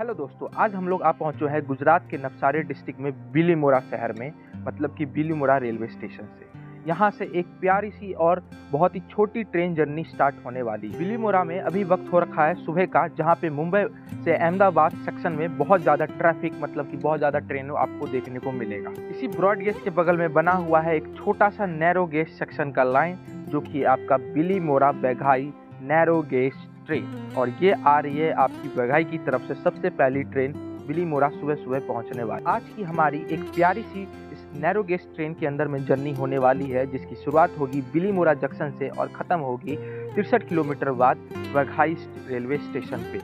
Hello दोस्तों, आज हम लोग आ पहुँचे हैं गुजरात के नवसारी डिस्ट्रिक्ट में बिलीमोरा शहर में मतलब कि बिलीमोरा रेलवे स्टेशन से। यहाँ से एक प्यारी सी और बहुत ही छोटी ट्रेन जर्नी स्टार्ट होने वाली। बिलीमोरा में अभी वक्त हो रखा है सुबह का, जहाँ पे मुंबई से अहमदाबाद सेक्शन में बहुत ज़्यादा ट्रैफ़िक मतलब कि बहुत ज़्यादा ट्रेन आपको देखने को मिलेगा। इसी ब्रॉड गेज के बगल में बना हुआ है एक छोटा सा नैरो गेज सेक्शन का लाइन, जो कि आपका बिलीमोरा बेघाई नैरो गेज ट्रेन। और ये आ रही है आपकी बघाई की तरफ़ से सबसे पहली ट्रेन बिलीमोरा सुबह सुबह पहुँचने वाली। आज की हमारी एक प्यारी सी इस नैरो गेज ट्रेन के अंदर में जर्नी होने वाली है, जिसकी शुरुआत होगी बिलीमोरा जंक्शन से और ख़त्म होगी तिरसठ किलोमीटर बाद बघाई रेलवे स्टेशन पे,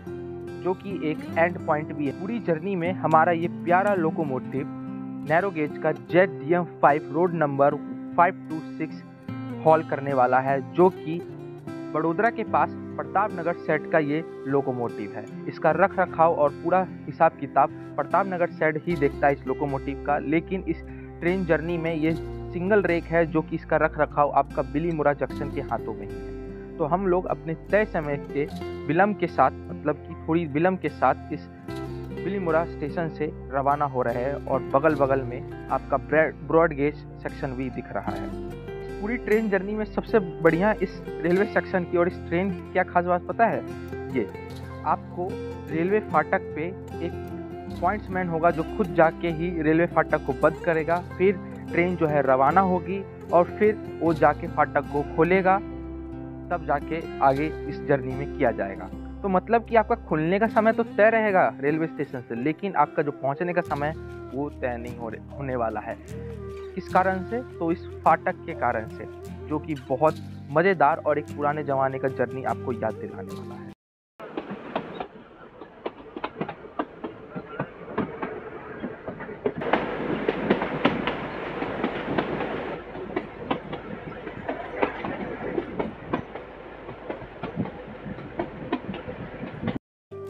जो कि एक एंड पॉइंट भी है। पूरी जर्नी में हमारा ये प्यारा लोकोमोटिव नैरो गेज का Z D M five road number five two six haul करने वाला है, जो कि बड़ोदरा के पास प्रताप नगर सेट का ये लोकोमोटिव है। इसका रख रखाव और पूरा हिसाब किताब प्रताप नगर सेट ही देखता है इस लोकोमोटिव का। लेकिन इस ट्रेन जर्नी में ये सिंगल रेक है जो कि इसका रख रखाव आपका बिलीमुरा जंक्शन के हाथों में ही है। तो हम लोग अपने तय समय के विलम्ब के साथ मतलब कि थोड़ी विलम्ब के साथ इस बिलीमुरा स्टेशन से रवाना हो रहे हैं और बगल बगल में आपका ब्रॉड गेज सेक्शन भी दिख रहा है। पूरी ट्रेन जर्नी में सबसे बढ़िया इस रेलवे सेक्शन की और इस ट्रेन की क्या खास बात पता है? ये, आपको रेलवे फाटक पे एक पॉइंट्समैन होगा जो खुद जाके ही रेलवे फाटक को बंद करेगा, फिर ट्रेन जो है रवाना होगी और फिर वो जाके फाटक को खोलेगा, तब जाके आगे इस जर्नी में किया जाएगा। तो मतलब कि आपका खुलने का समय तो तय रहेगा रेलवे स्टेशन से, लेकिन आपका जो पहुँचने का समय वो तय नहीं हो होने वाला है। किस कारण से तो इस फाटक के कारण से, जो कि बहुत मज़ेदार और एक पुराने ज़माने का जर्नी आपको याद दिलाने वाला है।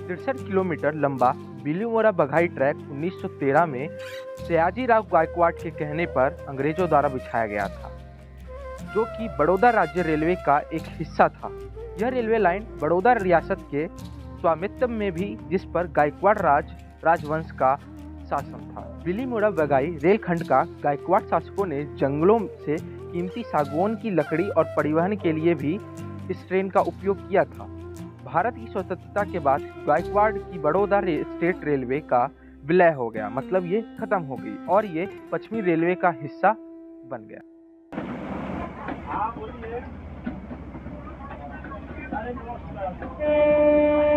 तिरसठ किलोमीटर लंबा बिलीमोरा बघाई ट्रैक 1913 में सयाजी राव गायकवाड़ के कहने पर अंग्रेज़ों द्वारा बिछाया गया था, जो कि बड़ौदा राज्य रेलवे का एक हिस्सा था। यह रेलवे लाइन बड़ौदा रियासत के स्वामित्व में भी, जिस पर गायकवाड़ राज, राजवंश का शासन था। बिलीमोरा बगाई रेलखंड का गायकवाड़ शासकों ने जंगलों से कीमती सागवान की लकड़ी और परिवहन के लिए भी इस ट्रेन का उपयोग किया था। भारत की स्वतंत्रता के बाद गायकवाड़ की बड़ौदा रे, स्टेट रेलवे का विलय हो गया। मतलब ये खत्म हो गई और ये पश्चिमी रेलवे का हिस्सा बन गया। ये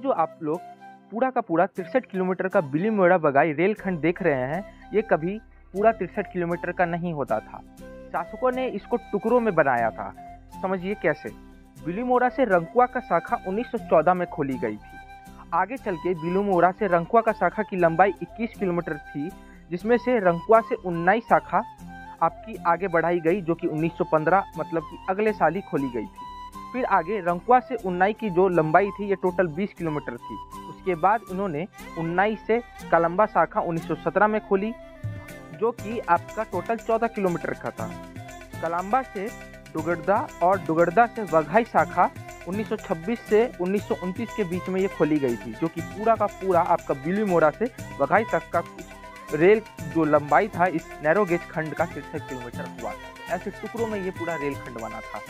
जो आप लोग पूरा का पूरा तिरसठ किलोमीटर का बिलीमोड़ा बगाई रेलखंड देख रहे हैं, ये कभी पूरा तिरसठ किलोमीटर का नहीं होता था। शासकों ने इसको टुकड़ों में बनाया था। समझिए कैसे? बिलीमोड़ा से रंकुआ का शाखा 1914 में खोली गई थी। आगे चल के बिलीमोड़ा से रंकुआ का शाखा की लंबाई 21 किलोमीटर थी, जिसमें से रंकुआ से उन्नाई शाखा आपकी आगे बढ़ाई गई, जो कि 1915 मतलब कि अगले साल ही खोली गई थी। फिर आगे रंकुआ से उन्नाई की जो लंबाई थी, ये टोटल 20 किलोमीटर थी। उसके बाद इन्होंने उन्नाई से कलम्बा शाखा 1917 में खोली, जो कि आपका टोटल 14 किलोमीटर का था। कलम्बा से डुगड़दा और डुगड़दा से वघाई शाखा 1926 से 1929 के बीच में ये खोली गई थी, जो कि पूरा का पूरा आपका बिली मोड़ा से वघाई तक का रेल जो लंबाई था, इस नैरो गेज खंड का तिरसठ किलोमीटर हुआ था। ऐसे टुकड़ों में ये पूरा रेल खंड बना था।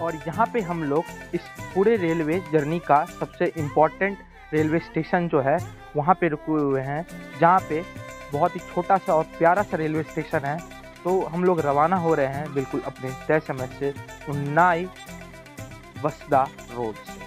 और यहाँ पे हम लोग इस पूरे रेलवे जर्नी का सबसे इंपॉर्टेंट रेलवे स्टेशन जो है, वहाँ पे रुके हुए हैं, जहाँ पे बहुत ही छोटा सा और प्यारा सा रेलवे स्टेशन है। तो हम लोग रवाना हो रहे हैं बिल्कुल अपने तय समय से उन्नाई वसदा रोड से।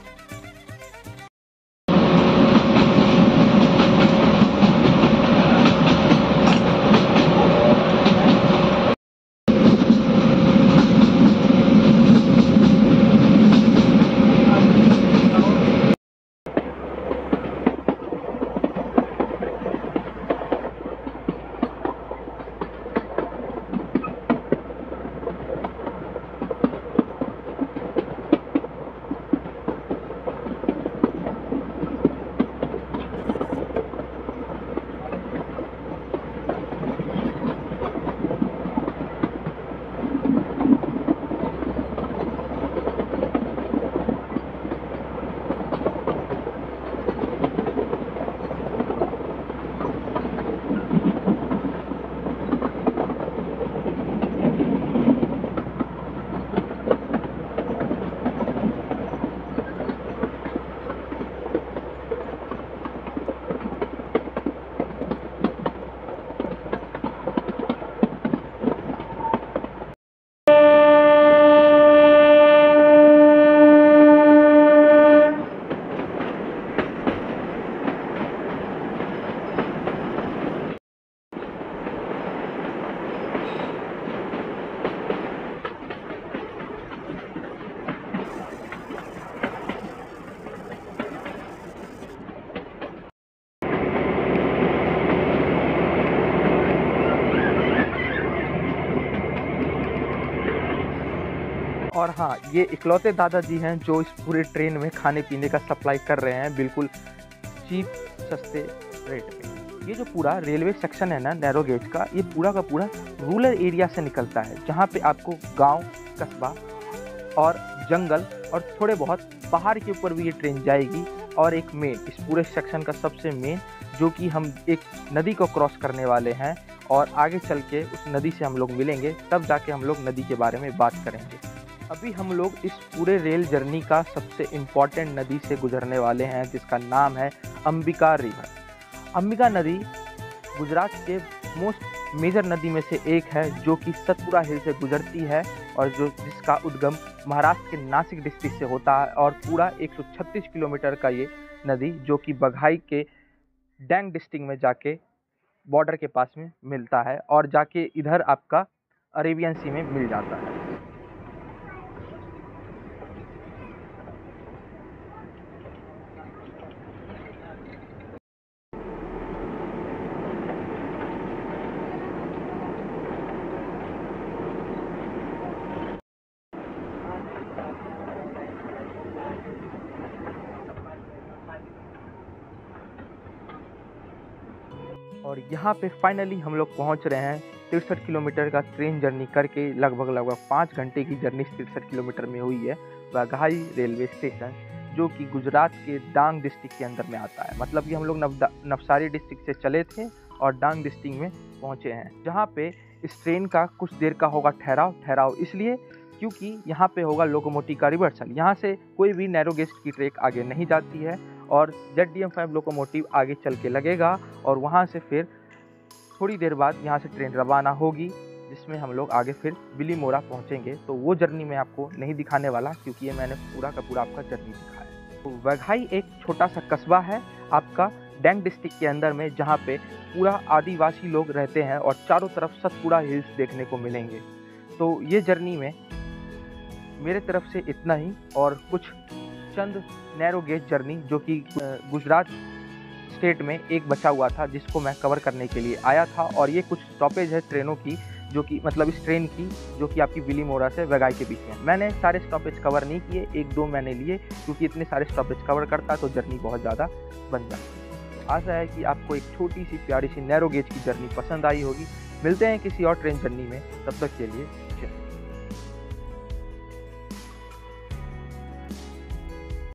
और हाँ ये इकलौते दादाजी हैं जो इस पूरे ट्रेन में खाने पीने का सप्लाई कर रहे हैं बिल्कुल चीप, सस्ते रेट में। ये जो पूरा रेलवे सेक्शन है ना, नैरो गेज का, ये पूरा का पूरा रूरल एरिया से निकलता है, जहाँ पे आपको गाँव, कस्बा और जंगल और थोड़े बहुत पहाड़ के ऊपर भी ये ट्रेन जाएगी और एक मेन इस पूरे सेक्शन का सबसे मेन जो कि हम एक नदी को क्रॉस करने वाले हैं और आगे चल के उस नदी से हम लोग मिलेंगे, तब जाके हम लोग नदी के बारे में बात करेंगे। अभी हम लोग इस पूरे रेल जर्नी का सबसे इंपॉर्टेंट नदी से गुजरने वाले हैं, जिसका नाम है अंबिका रिवर। अंबिका नदी गुजरात के मोस्ट मेजर नदी में से एक है, जो कि सतपुरा हिल से गुजरती है और जो जिसका उद्गम महाराष्ट्र के नासिक डिस्ट्रिक्ट से होता है और पूरा 136 किलोमीटर का ये नदी, जो कि बघाई के डैंग डिस्ट्रिक्ट में जाके बॉर्डर के पास में मिलता है और जाके इधर आपका अरेबियन सी में मिल जाता है। और यहाँ पे फाइनली हम लोग पहुँच रहे हैं तिरसठ किलोमीटर का ट्रेन जर्नी करके, लगभग लगभग पाँच घंटे की जर्नी तिरसठ किलोमीटर में हुई है वाघाई रेलवे स्टेशन जो कि गुजरात के डांग डिस्ट्रिक्ट के अंदर में आता है। मतलब कि हम लोग नव नवसारी डिस्ट्रिक्ट से चले थे और डांग डिस्ट्रिक्ट में पहुँचे हैं। जहाँ पे इस ट्रेन का कुछ देर का होगा ठहराव ठहराव इसलिए क्योंकि यहाँ पे होगा लोकोमोटिव का रिवर्सल यहाँ से कोई भी नैरो गेस्ट की ट्रेक आगे नहीं जाती है। और Z D M five locomotive आगे चल के लगेगा और वहाँ से फिर थोड़ी देर बाद यहाँ से ट्रेन रवाना होगी, जिसमें हम लोग आगे फिर बिली मोरा पहुँचेंगे। तो वो जर्नी मैं आपको नहीं दिखाने वाला, क्योंकि ये मैंने पूरा का पूरा आपका जर्नी दिखाया तो वघाई एक छोटा सा कस्बा है आपका डैंग डिस्ट्रिक्ट के अंदर में, जहाँ पे पूरा आदिवासी लोग रहते हैं और चारों तरफ़ सतपुड़ा हिल्स देखने को मिलेंगे। तो ये जर्नी में मेरे तरफ़ से इतना ही, और कुछ चंद नैरो गेज जर्नी, जो कि गुजरात स्टेट में एक बचा हुआ था, जिसको मैं कवर करने के लिए आया था। और ये कुछ स्टॉपेज है ट्रेनों की, जो कि मतलब इस ट्रेन की, जो कि आपकी बिली मोरा से वेगाई के बीच में मैंने सारे स्टॉपेज कवर नहीं किए, एक दो मैंने लिए, क्योंकि इतने सारे स्टॉपेज कवर करता तो जर्नी बहुत ज़्यादा बन जाती आशा है कि आपको एक छोटी सी प्यारी सी नैरो गेज की जर्नी पसंद आई होगी। मिलते हैं किसी और ट्रेन जर्नी में। तब तक के लिए